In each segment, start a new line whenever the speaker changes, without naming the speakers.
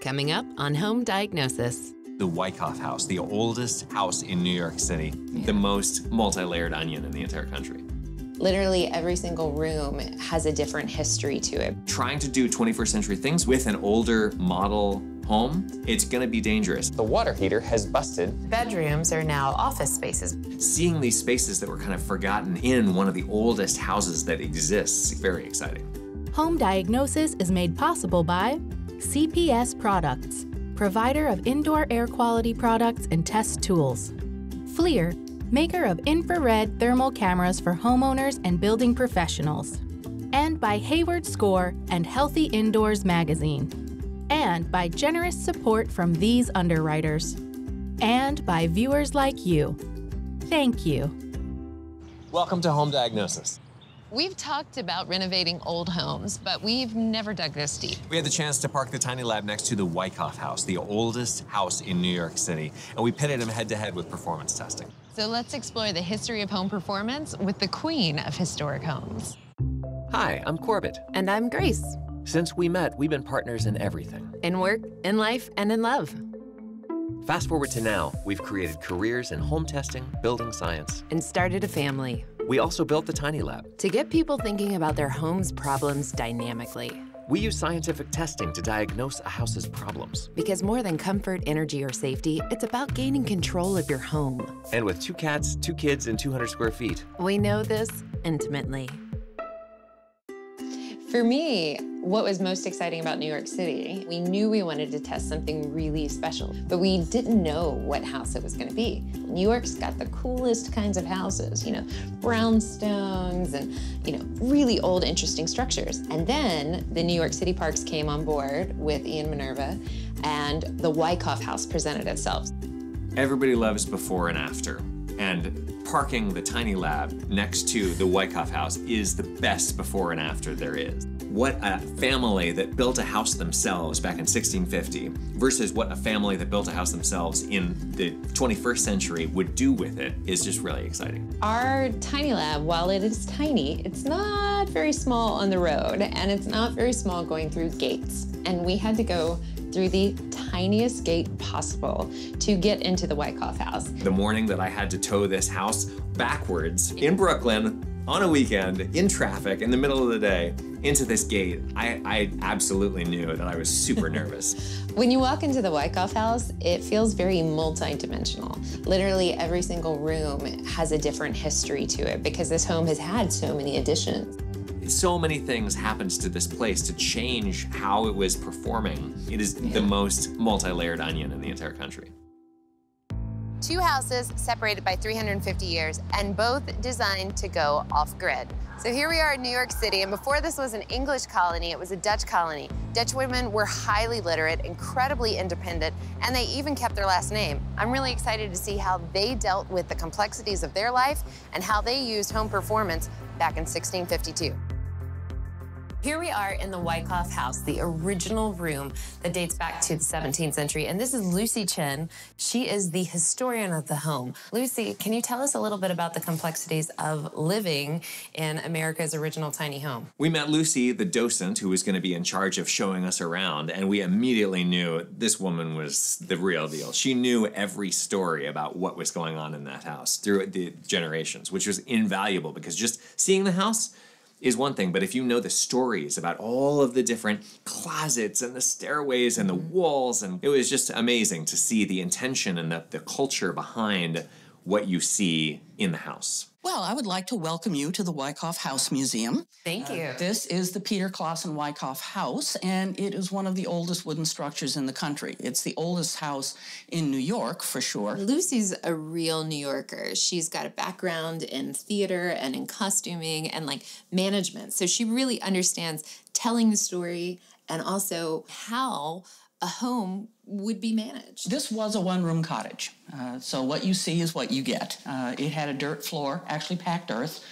Coming up on Home Diagnosis.
The Wyckoff House, the oldest house in New York City, yeah. the most multi layered onion in the entire country.
Literally every single room has a different history to it.
Trying to do 21st century things with an older model home, it's gonna be dangerous.
The water heater has busted.
Bedrooms are now office spaces.
Seeing these spaces that were kind of forgotten in one of the oldest houses that exists, very exciting.
Home diagnosis is made possible by CPS Products, provider of indoor air quality products and test tools. FLIR, maker of infrared thermal cameras for homeowners and building professionals. And by Hayward Score and Healthy Indoors magazine and by generous support from these underwriters, and by viewers like you. Thank you.
Welcome to Home Diagnosis.
We've talked about renovating old homes, but we've never dug this deep.
We had the chance to park the Tiny Lab next to the Wyckoff House, the oldest house in New York City, and we pitted them head to head with performance testing.
So let's explore the history of home performance with the queen of historic homes.
Hi, I'm Corbett.
And I'm Grace.
Since we met, we've been partners in everything
in work, in life, and in love.
Fast forward to now, we've created careers in home testing, building science,
and started a family.
We also built the Tiny Lab
to get people thinking about their home's problems dynamically.
We use scientific testing to diagnose a house's problems.
Because more than comfort, energy, or safety, it's about gaining control of your home.
And with two cats, two kids, and 200 square feet,
we know this intimately.
For me, what was most exciting about New York City, we knew we wanted to test something really special, but we didn't know what house it was going to be. New York's got the coolest kinds of houses, you know, brownstones and, you know, really old, interesting structures. And then the New York City Parks came on board with Ian Minerve, and the Wyckoff House presented itself.
Everybody loves before and after. And parking the Tiny Lab next to the Wyckoff House is the best before and after there is. What a family that built a house themselves back in 1650 versus what a family that built a house themselves in the 21st century would do with it is just really exciting.
Our Tiny Lab, while it is tiny, it's not very small on the road and it's not very small going through gates. And we had to go through the tiniest gate possible to get into the Wyckoff house.
The morning that I had to tow this house backwards in Brooklyn on a weekend in traffic in the middle of the day into this gate, I, I absolutely knew that I was super nervous.
when you walk into the Wyckoff house, it feels very multi-dimensional. Literally every single room has a different history to it because this home has had so many additions
so many things happened to this place to change how it was performing. It is yeah. the most multi-layered onion in the entire country.
Two houses separated by 350 years and both designed to go off-grid. So here we are in New York City, and before this was an English colony, it was a Dutch colony. Dutch women were highly literate, incredibly independent, and they even kept their last name. I'm really excited to see how they dealt with the complexities of their life and how they used home performance back in 1652. Here we are in the Wyckoff House, the original room that dates back to the 17th century. And this is Lucy Chen. She is the historian of the home. Lucy, can you tell us a little bit about the complexities of living in America's original tiny home?
We met Lucy, the docent, who was going to be in charge of showing us around, and we immediately knew this woman was the real deal. She knew every story about what was going on in that house through the generations, which was invaluable because just seeing the house, is one thing, but if you know the stories about all of the different closets and the stairways and the mm-hmm. walls, and it was just amazing to see the intention and the, the culture behind what you see in the house.
Well, I would like to welcome you to the Wyckoff House Museum.
Thank you. Uh,
this is the Peter Claesen Wyckoff House, and it is one of the oldest wooden structures in the country. It's the oldest house in New York, for sure.
Lucy's a real New Yorker. She's got a background in theater and in costuming and like management. So she really understands telling the story and also how a home would be managed.
This was a one room cottage. Uh, so what you see is what you get. Uh, it had a dirt floor, actually packed earth.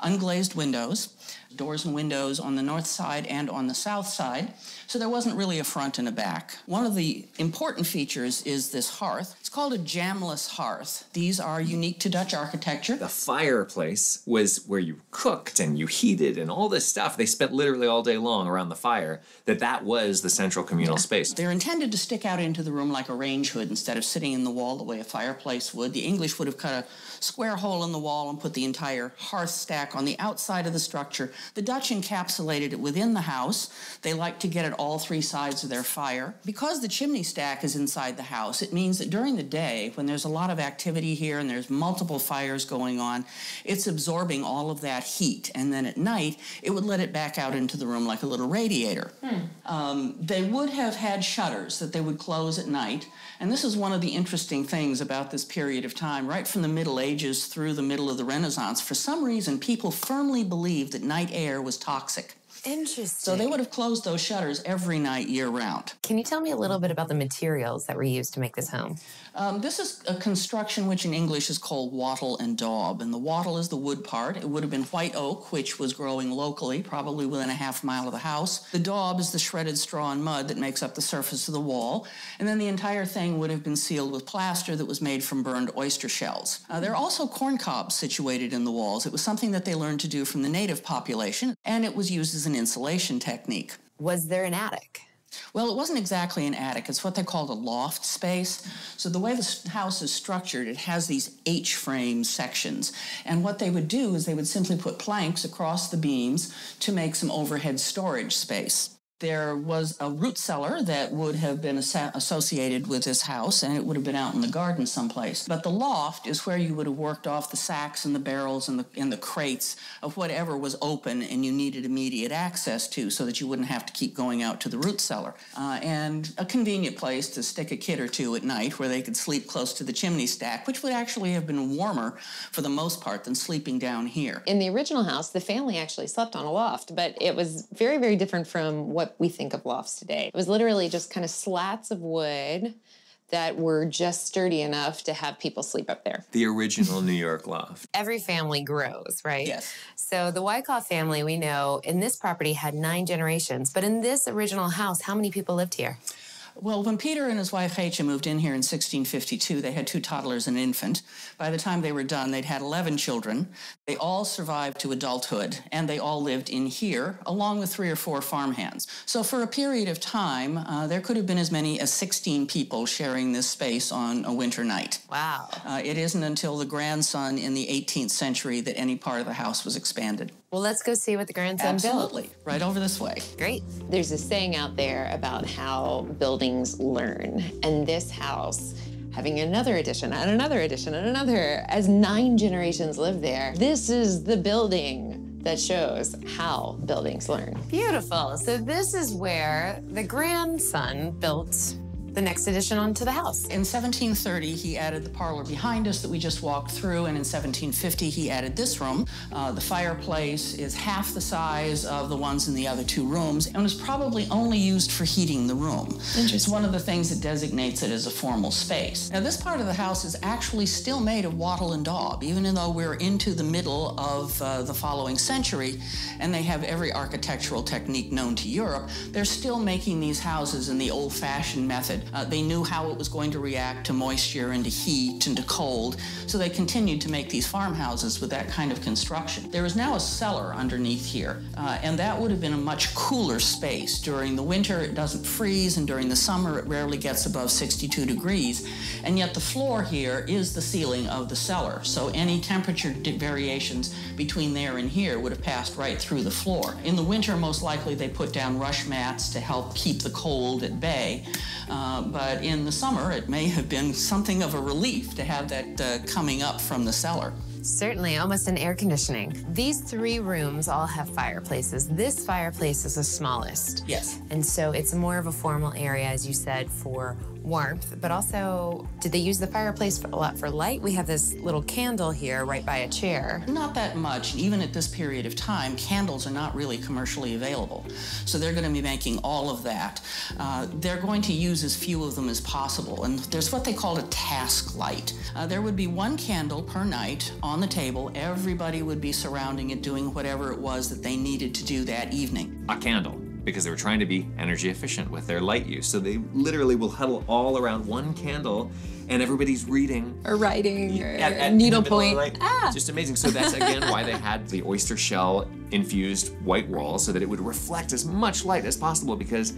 unglazed windows, doors and windows on the north side and on the south side. So there wasn't really a front and a back. One of the important features is this hearth. It's called a jamless hearth. These are unique to Dutch architecture.
The fireplace was where you cooked and you heated and all this stuff. They spent literally all day long around the fire. That that was the central communal space.
They're intended to stick out into the room like a range hood instead of sitting in the wall the way a fireplace would. The English would have cut a square hole in the wall and put the entire hearth stack on the outside of the structure. The Dutch encapsulated it within the house. They like to get at all three sides of their fire. Because the chimney stack is inside the house, it means that during the day, when there's a lot of activity here and there's multiple fires going on, it's absorbing all of that heat. And then at night, it would let it back out into the room like a little radiator. Um, they would have had shutters that they would close at night. And this is one of the interesting things about this period of time, right from the Middle Ages through the middle of the Renaissance. For some reason, people firmly believed that night air was toxic.
Interesting.
So they would have closed those shutters every night year round.
Can you tell me a little bit about the materials that were used to make this home?
Um, this is a construction which in English is called wattle and daub. And the wattle is the wood part. It would have been white oak, which was growing locally, probably within a half mile of the house. The daub is the shredded straw and mud that makes up the surface of the wall. And then the entire thing would have been sealed with plaster that was made from burned oyster shells. Uh, there are also corn cobs situated in the walls. It was something that they learned to do from the native population, and it was used as an insulation technique.
Was there an attic?
Well, it wasn't exactly an attic. It's what they called a loft space. So the way the house is structured, it has these H-frame sections. And what they would do is they would simply put planks across the beams to make some overhead storage space. There was a root cellar that would have been associated with this house, and it would have been out in the garden someplace. But the loft is where you would have worked off the sacks and the barrels and the, and the crates of whatever was open and you needed immediate access to so that you wouldn't have to keep going out to the root cellar. Uh, and a convenient place to stick a kid or two at night where they could sleep close to the chimney stack, which would actually have been warmer for the most part than sleeping down here.
In the original house, the family actually slept on a loft, but it was very, very different from what we think of lofts today. It was literally just kind of slats of wood that were just sturdy enough to have people sleep up there.
The original New York loft.
Every family grows, right?
Yes.
So the Wyckoff family, we know, in this property had nine generations, but in this original house, how many people lived here?
Well, when Peter and his wife Grietje moved in here in 1652, they had two toddlers and an infant. By the time they were done, they'd had 11 children. They all survived to adulthood, and they all lived in here, along with three or four farmhands. So for a period of time, uh, there could have been as many as 16 people sharing this space on a winter night.
Wow.
Uh, it isn't until the grandson in the 18th century that any part of the house was expanded.
Well, let's go see what the grandson
Absolutely.
built.
Right over this way.
Great.
There's a saying out there about how buildings learn, and this house having another addition and another addition and another as nine generations live there. This is the building that shows how buildings learn.
Beautiful. So this is where the grandson built the next addition onto the house.
In 1730, he added the parlor behind us that we just walked through, and in 1750, he added this room. Uh, the fireplace is half the size of the ones in the other two rooms and was probably only used for heating the room. It's one of the things that designates it as a formal space. Now, this part of the house is actually still made of wattle and daub, even though we're into the middle of uh, the following century, and they have every architectural technique known to Europe. They're still making these houses in the old-fashioned method. Uh, they knew how it was going to react to moisture and to heat and to cold, so they continued to make these farmhouses with that kind of construction. There is now a cellar underneath here, uh, and that would have been a much cooler space. During the winter, it doesn't freeze, and during the summer, it rarely gets above 62 degrees. And yet, the floor here is the ceiling of the cellar, so any temperature variations between there and here would have passed right through the floor. In the winter, most likely, they put down rush mats to help keep the cold at bay. Uh, but in the summer, it may have been something of a relief to have that uh, coming up from the cellar.
Certainly, almost an air conditioning. These three rooms all have fireplaces. This fireplace is the smallest.
Yes.
And so it's more of a formal area, as you said, for warmth, but also, did they use the fireplace a lot for light? We have this little candle here right by a chair.
Not that much. Even at this period of time, candles are not really commercially available. So they're going to be making all of that. Uh, they're going to use as few of them as possible. And there's what they call a task light. Uh, there would be one candle per night on on the table. Everybody would be surrounding it, doing whatever it was that they needed to do that evening.
A candle, because they were trying to be energy efficient with their light use. So they literally will huddle all around one candle and everybody's reading
or writing or
at, at
needlepoint.
Ah. Just amazing. So that's again why they had the oyster shell infused white walls so that it would reflect as much light as possible because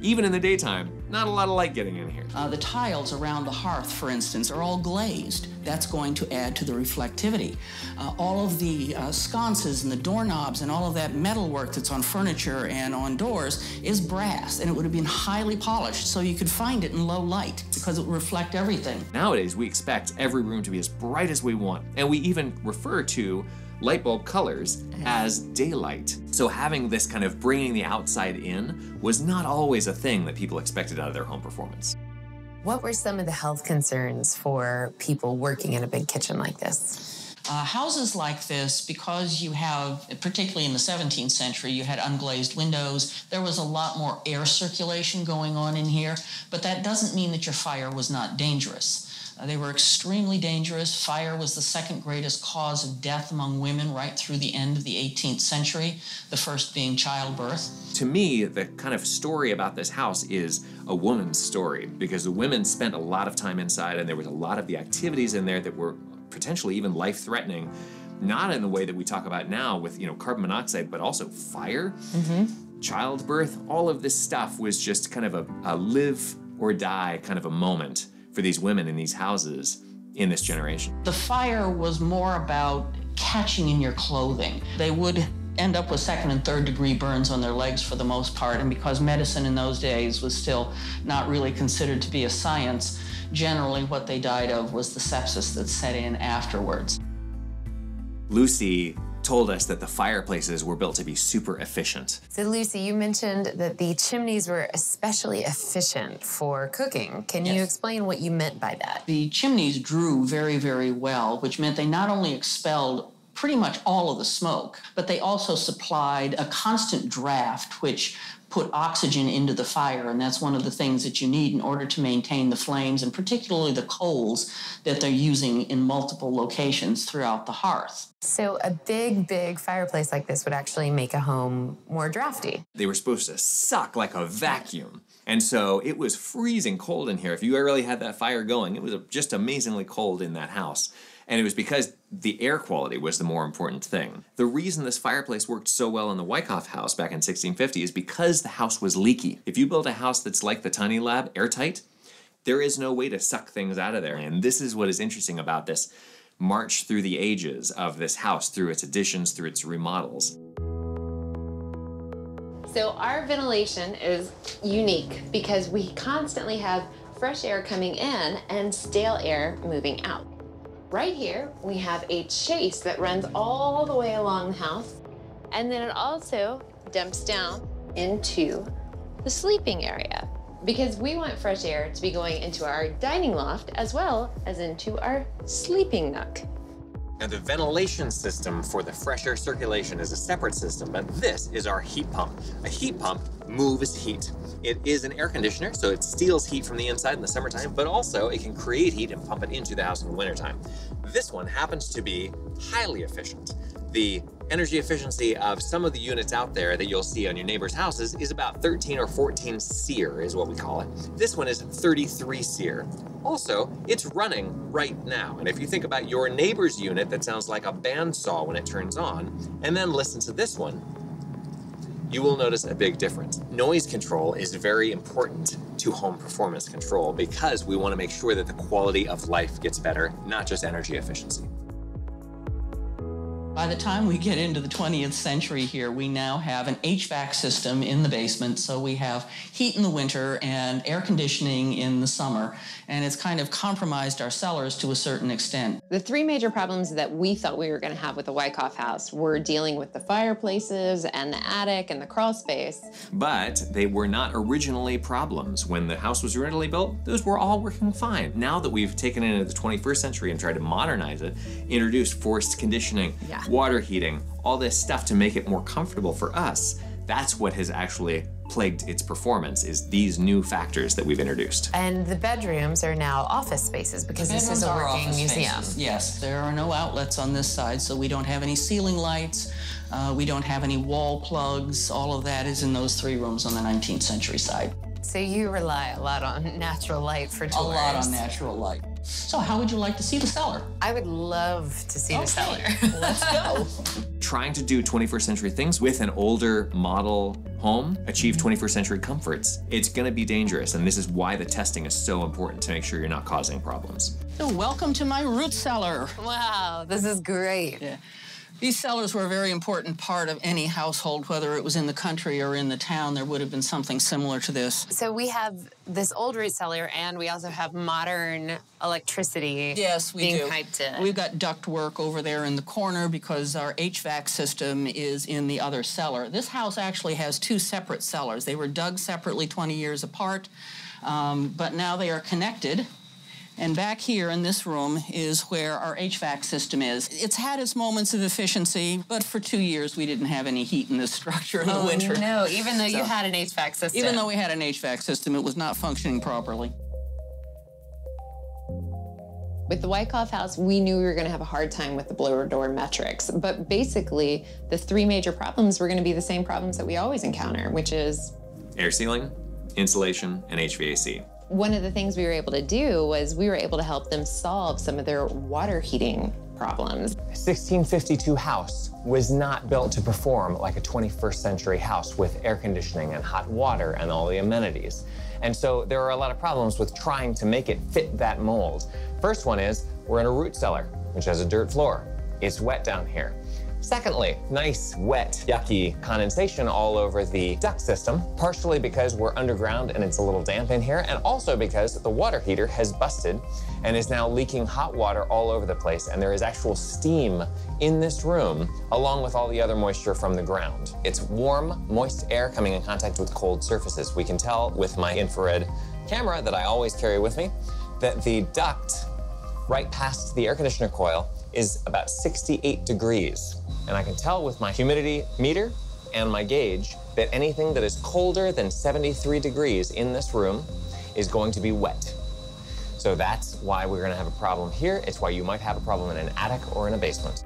even in the daytime, not a lot of light getting in here.
Uh, the tiles around the hearth, for instance, are all glazed. That's going to add to the reflectivity. Uh, all of the uh, sconces and the doorknobs and all of that metal work that's on furniture and on doors is brass, and it would have been highly polished so you could find it in low light because it would reflect everything.
Nowadays, we expect every room to be as bright as we want, and we even refer to light bulb colors as daylight. So having this kind of bringing the outside in was not always a thing that people expected out of their home performance.
What were some of the health concerns for people working in a big kitchen like this?
Uh, houses like this, because you have, particularly in the 17th century, you had unglazed windows. There was a lot more air circulation going on in here, but that doesn't mean that your fire was not dangerous. Uh, they were extremely dangerous. Fire was the second greatest cause of death among women right through the end of the 18th century, the first being childbirth.
To me, the kind of story about this house is a woman's story because the women spent a lot of time inside and there was a lot of the activities in there that were potentially even life threatening not in the way that we talk about now with you know carbon monoxide but also fire mm-hmm. childbirth all of this stuff was just kind of a, a live or die kind of a moment for these women in these houses in this generation.
The fire was more about catching in your clothing. They would end up with second and third degree burns on their legs for the most part, and because medicine in those days was still not really considered to be a science, generally what they died of was the sepsis that set in afterwards.
Lucy told us that the fireplaces were built to be super efficient.
So, Lucy, you mentioned that the chimneys were especially efficient for cooking. Can yes. you explain what you meant by that?
The chimneys drew very, very well, which meant they not only expelled pretty much all of the smoke, but they also supplied a constant draft, which put oxygen into the fire, and that's one of the things that you need in order to maintain the flames, and particularly the coals that they're using in multiple locations throughout the hearth.
So, a big, big fireplace like this would actually make a home more drafty.
They were supposed to suck like a vacuum. And so it was freezing cold in here. If you really had that fire going, it was just amazingly cold in that house. And it was because the air quality was the more important thing. The reason this fireplace worked so well in the Wyckoff house back in 1650 is because the house was leaky. If you build a house that's like the Tiny Lab, airtight, there is no way to suck things out of there. And this is what is interesting about this march through the ages of this house, through its additions, through its remodels.
So our ventilation is unique because we constantly have fresh air coming in and stale air moving out. Right here, we have a chase that runs all the way along the house, and then it also dumps down into the sleeping area because we want fresh air to be going into our dining loft as well as into our sleeping nook.
Now the ventilation system for the fresh air circulation is a separate system, but this is our heat pump. A heat pump moves heat. It is an air conditioner, so it steals heat from the inside in the summertime, but also it can create heat and pump it into the house in the wintertime. This one happens to be highly efficient. The energy efficiency of some of the units out there that you'll see on your neighbor's houses is about 13 or 14 SEER is what we call it. This one is 33 SEER. Also, it's running right now. And if you think about your neighbor's unit that sounds like a bandsaw when it turns on, and then listen to this one, you will notice a big difference. Noise control is very important to home performance control because we want to make sure that the quality of life gets better, not just energy efficiency.
By the time we get into the 20th century here, we now have an HVAC system in the basement. So we have heat in the winter and air conditioning in the summer. And it's kind of compromised our cellars to a certain extent.
The three major problems that we thought we were going to have with the Wyckoff house were dealing with the fireplaces and the attic and the crawl space.
But they were not originally problems. When the house was originally built, those were all working fine. Now that we've taken it into the 21st century and tried to modernize it, introduced forced conditioning, yeah water heating, all this stuff to make it more comfortable for us. That's what has actually plagued its performance is these new factors that we've introduced.
And the bedrooms are now office spaces because this is a working museum.
spaces. Yes, there are no outlets on this side, so we don't have any ceiling lights. Uh, we don't have any wall plugs. All of that is in those three rooms on the 19th century side.
So you rely a lot on natural light for tours.
A lot on natural light. So, how would you like to see the cellar?
I would love to see the cellar.
Let's go.
Trying to do 21st century things with an older model home, achieve mm-hmm. 21st century comforts, it's gonna be dangerous. And this is why the testing is so important to make sure you're not causing problems.
So, welcome to my root cellar.
wow, this is great.
Yeah. These cellars were a very important part of any household, whether it was in the country or in the town. There would have been something similar to this.
So we have this old root cellar, and we also have modern electricity.
Yes, we
being
do.
piped in.
We've got duct work over there in the corner because our HVAC system is in the other cellar. This house actually has two separate cellars. They were dug separately 20 years apart, um, but now they are connected. And back here in this room is where our HVAC system is. It's had its moments of efficiency, but for two years we didn't have any heat in this structure in the
oh,
winter.
no, even though you had an HVAC system.
Even though we had an HVAC system, it was not functioning properly.
With the Wyckoff house, we knew we were going to have a hard time with the blower door metrics. But basically, the three major problems were going to be the same problems that we always encounter, which is
Air sealing, insulation, and HVAC.
One of the things we were able to do was we were able to help them solve some of their water heating problems.
1652 house was not built to perform like a 21st century house with air conditioning and hot water and all the amenities. And so there are a lot of problems with trying to make it fit that mold. First one is we're in a root cellar, which has a dirt floor. It's wet down here. Secondly, nice, wet, yucky condensation all over the duct system, partially because we're underground and it's a little damp in here, and also because the water heater has busted and is now leaking hot water all over the place, and there is actual steam in this room, along with all the other moisture from the ground. It's warm, moist air coming in contact with cold surfaces. We can tell with my infrared camera that I always carry with me that the duct right past the air conditioner coil is about 68 degrees. And I can tell with my humidity meter and my gauge that anything that is colder than 73 degrees in this room is going to be wet. So that's why we're gonna have a problem here. It's why you might have a problem in an attic or in a basement.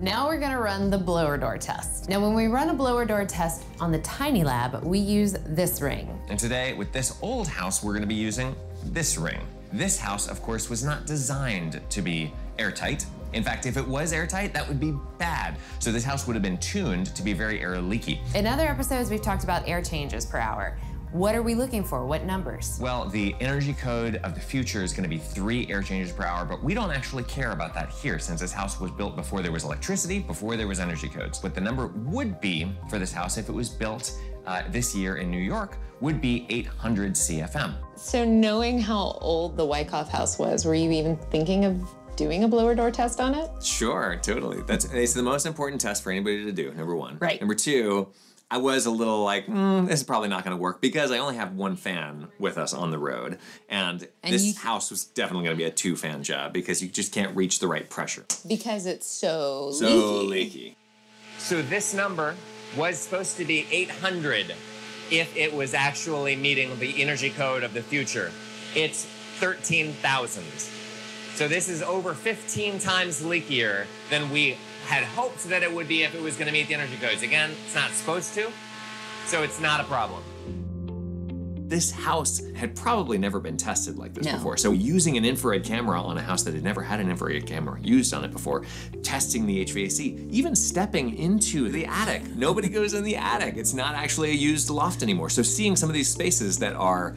Now we're gonna run the blower door test. Now when we run a blower door test on the Tiny Lab, we use this ring.
And today, with this old house, we're gonna be using this ring. This house, of course, was not designed to be airtight. In fact, if it was airtight, that would be bad. So this house would have been tuned to be very air leaky.
In other episodes, we've talked about air changes per hour. What are we looking for? What numbers?
Well, the energy code of the future is going to be three air changes per hour, but we don't actually care about that here since this house was built before there was electricity, before there was energy codes. What the number would be for this house if it was built uh, this year in New York would be 800 CFM.
So, knowing how old the Wyckoff house was, were you even thinking of doing a blower door test on it?
Sure, totally. That's it's the most important test for anybody to do. Number one.
Right.
Number two. I was a little like, mm, this is probably not going to work because I only have one fan with us on the road, and,
And
this
you-
house was definitely going to be a two-fan job because you just can't reach the right pressure.
Because it's so,
So
leaky.
leaky.
So this number was supposed to be 800 if it was actually meeting the energy code of the future. It's 13,000. So this is over 15 times leakier than we had hoped that it would be if it was going to meet the energy codes. Again, it's not supposed to, so it's not a problem.
This house had probably never been tested like this
No.
before. So using an infrared camera on a house that had never had an infrared camera used on it before, testing the HVAC, even stepping into the attic. Nobody goes in the attic. It's not actually a used loft anymore. So seeing some of these spaces that are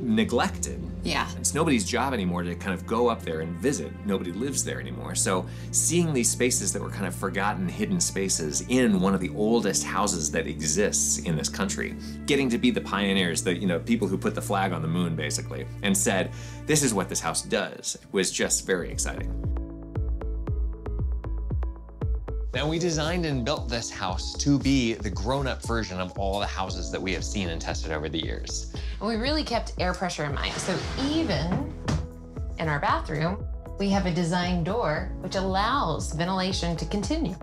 neglected.
Yeah.
It's nobody's job anymore to kind of go up there and visit. Nobody lives there anymore. So seeing these spaces that were kind of forgotten, hidden spaces in one of the oldest houses that exists in this country, getting to be the pioneers, the you know people who put the flag on the moon basically, and said, "This is what this house does," was just very exciting.
Now, we designed and built this house to be the grown up version of all the houses that we have seen and tested over the years.
And we really kept air pressure in mind. So even in our bathroom, we have a design door which allows ventilation to continue.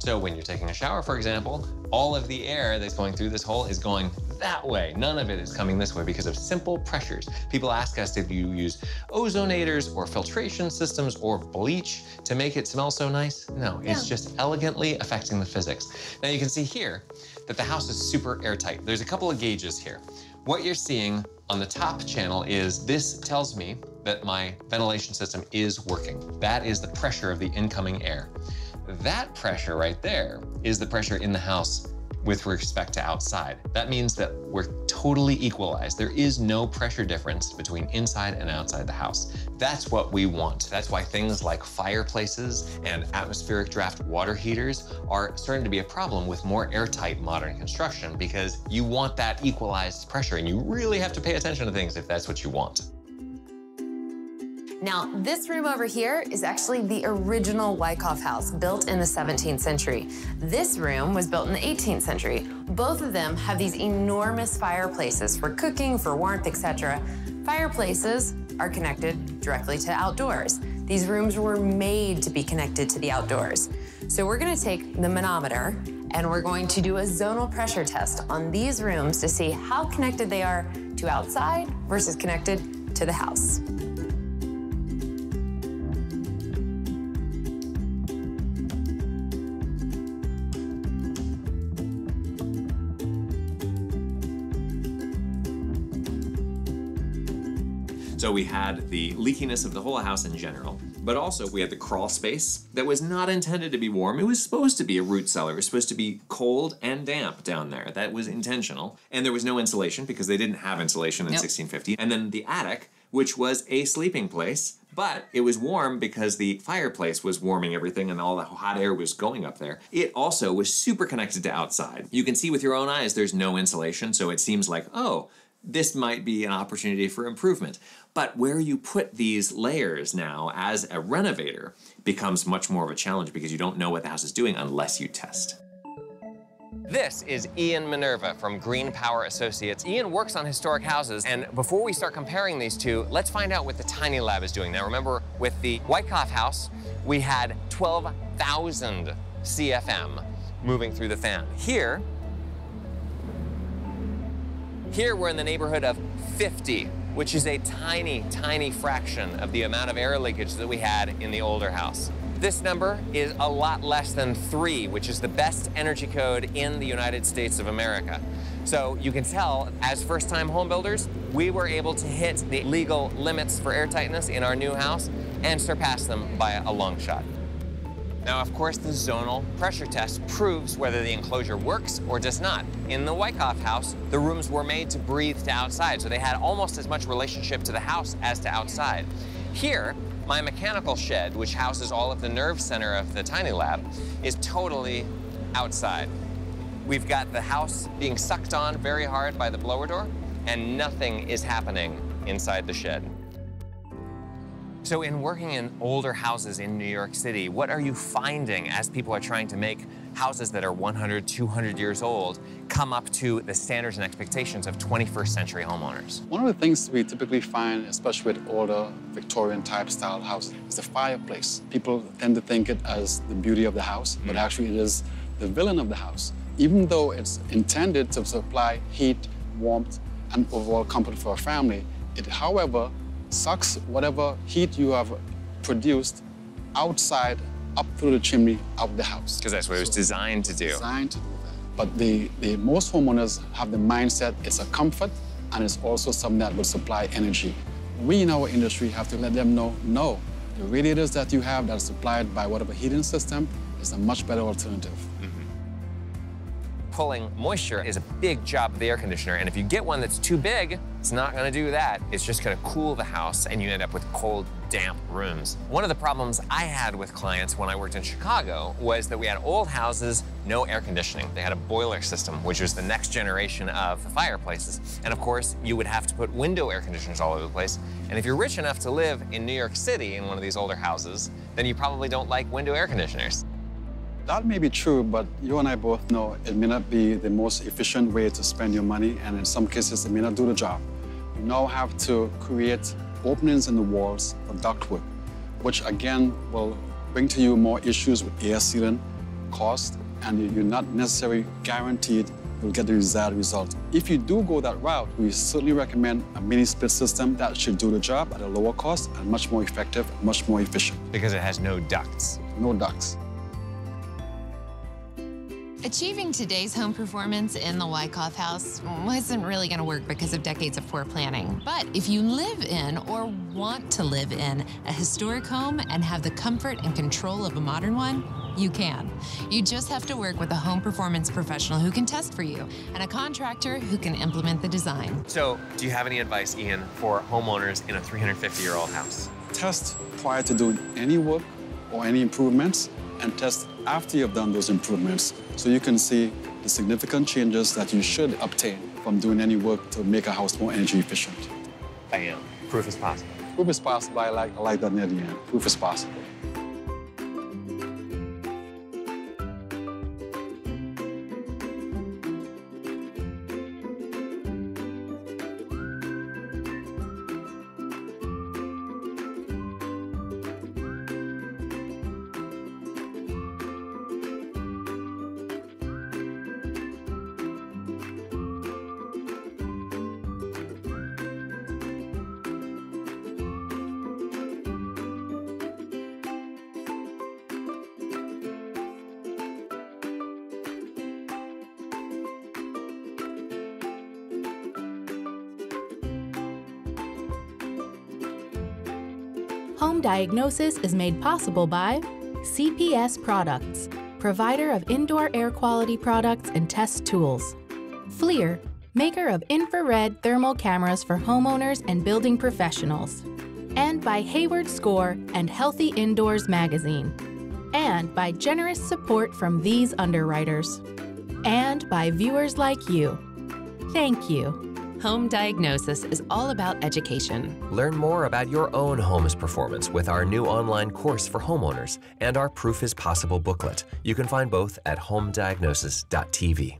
So, when you're taking a shower, for example,
all of the air that's going through this hole is going that way. None of it is coming this way because of simple pressures. People ask us if you use ozonators or filtration systems or bleach to make it smell so nice. No, it's just elegantly affecting the physics. Now you can see here that the house is super airtight. There's a couple of gauges here. What you're seeing on the top channel is this tells me that my ventilation system is working. That is the pressure of the incoming air. That pressure right there is the pressure in the house with respect to outside. That means that we're totally equalized. There is no pressure difference between inside and outside the house. That's what we want. That's why things like fireplaces and atmospheric draft water heaters are starting to be a problem with more airtight modern construction because you want that equalized pressure and you really have to pay attention to things if that's what you want.
Now, this room over here is actually the original Wyckoff house built in the 17th century. This room was built in the 18th century. Both of them have these enormous fireplaces for cooking, for warmth, etc. Fireplaces are connected directly to outdoors. These rooms were made to be connected to the outdoors. So we're gonna take the manometer and we're going to do a zonal pressure test on these rooms to see how connected they are to outside versus connected to the house.
So we had the leakiness of the whole house in general, but also we had the crawl space that was not intended to be warm. It was supposed to be a root cellar. It was supposed to be cold and damp down there. That was intentional. And there was no insulation because they didn't have insulation in
Yep.
1650. And then the attic, which was a sleeping place, but it was warm because the fireplace was warming everything and all the hot air was going up there. It also was super connected to outside. You can see with your own eyes there's no insulation, so it seems like, oh, this might be an opportunity for improvement. But where you put these layers now as a renovator becomes much more of a challenge because you don't know what the house is doing unless you test.
This is Ian Minerve from Green Power Associates. Ian works on historic houses, and before we start comparing these two, let's find out what the Tiny Lab is doing. Now, remember, with the Wyckoff house, we had 12,000 CFM moving through the fan. Here, here we're in the neighborhood of 50, which is a tiny, tiny fraction of the amount of air leakage that we had in the older house. This number is a lot less than three, which is the best energy code in the United States of America. So you can tell, as first-time home builders, we were able to hit the legal limits for airtightness in our new house and surpass them by a long shot. Now, of course, the zonal pressure test proves whether the enclosure works or does not. In the Wyckoff house, the rooms were made to breathe to outside, so they had almost as much relationship to the house as to outside. Here, my mechanical shed, which houses all of the nerve center of the Tiny Lab, is totally outside. We've got the house being sucked on very hard by the blower door, and nothing is happening inside the shed. So, in working in older houses in New York City, what are you finding as people are trying to make houses that are 100, 200 years old come up to the standards and expectations of 21st century homeowners?
One of the things we typically find, especially with older Victorian type style houses, is the fireplace. People tend to think it as the beauty of the house, but hmm. actually it is the villain of the house. Even though it's intended to supply heat, warmth, and overall comfort for a family, it, however, sucks whatever heat you have produced outside up through the chimney of the house.
Because that's what it was designed to do.
Designed to do that. But the, the most homeowners have the mindset it's a comfort and it's also something that will supply energy. We in our industry have to let them know, no, the radiators that you have that are supplied by whatever heating system is a much better alternative.
Pulling moisture is a big job of the air conditioner, and if you get one that's too big, it's not gonna do that. It's just gonna cool the house, and you end up with cold, damp rooms. One of the problems I had with clients when I worked in Chicago was that we had old houses, no air conditioning. They had a boiler system, which was the next generation of fireplaces. And of course, you would have to put window air conditioners all over the place. And if you're rich enough to live in New York City in one of these older houses, then you probably don't like window air conditioners.
That may be true, but you and I both know it may not be the most efficient way to spend your money, and in some cases, it may not do the job. You now have to create openings in the walls for ductwork, which again will bring to you more issues with air sealing, cost, and you're not necessarily guaranteed you'll get the desired result. If you do go that route, we certainly recommend a mini split system that should do the job at a lower cost and much more effective, much more efficient.
Because it has no ducts.
No ducts.
Achieving today's home performance in the Wyckoff house wasn't really going to work because of decades of poor planning. But if you live in or want to live in a historic home and have the comfort and control of a modern one, you can. You just have to work with a home performance professional who can test for you and a contractor who can implement the design.
So, do you have any advice, Ian, for homeowners in a 350 year old house?
Test prior to doing any work or any improvements and test after you've done those improvements so you can see the significant changes that you should obtain from doing any work to make a house more energy efficient.
Bam. Proof is possible.
Proof is possible. I like, I like that near the end. Proof is possible.
Home diagnosis is made possible by CPS Products, provider of indoor air quality products and test tools. FLIR, maker of infrared thermal cameras for homeowners and building professionals. And by Hayward Score and Healthy Indoors magazine. And by generous support from these underwriters. And by viewers like you. Thank you.
Home diagnosis is all about education.
Learn more about your own home's performance with our new online course for homeowners and our Proof is Possible booklet. You can find both at homediagnosis.tv.